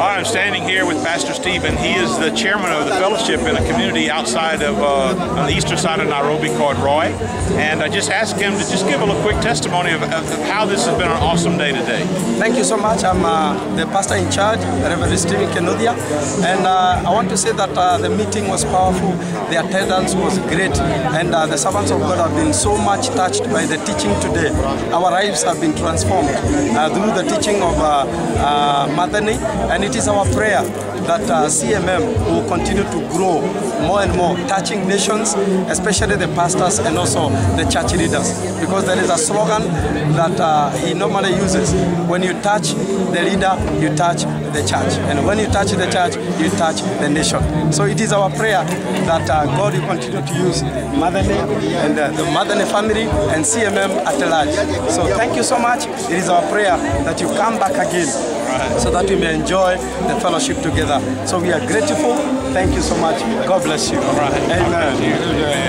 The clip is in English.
I'm standing here with Pastor Stephen. He is the chairman of the fellowship in a community outside of, uh, on the eastern side of Nairobi called Ruai. And I just asked him to just give a little quick testimony of, of, how this has been an awesome day today. Thank you so much. I'm uh, the pastor in charge, Reverend Stephen Kenodia. And uh, I want to say that uh, the meeting was powerful, the attendance was great, and uh, the servants of God have been so much touched by the teaching today. Our lives have been transformed uh, through the teaching of uh, and it is our prayer that uh, CMM will continue to grow more and more, touching nations, especially the pastors and also the church leaders. Because there is a slogan that uh, he normally uses when you touch the leader, you touch the church. And when you touch the church, you touch the nation. So it is our prayer that uh, God will continue to use Madane and uh, the Madane family and CMM at large. So thank you so much. It is our prayer that you come back again so that we may enjoy the fellowship together. So we are grateful. Thank you so much. God bless you. Amen.